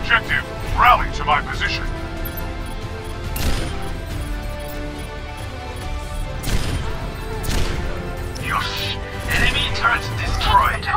objective. Rally to my position. Yosh! Enemy turret destroyed!